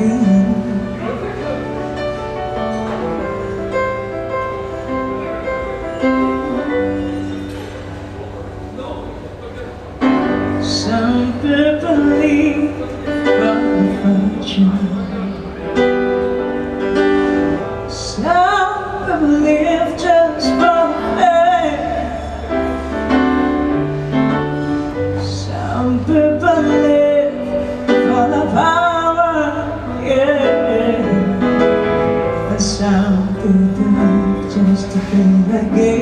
in sound good enough just to play that game.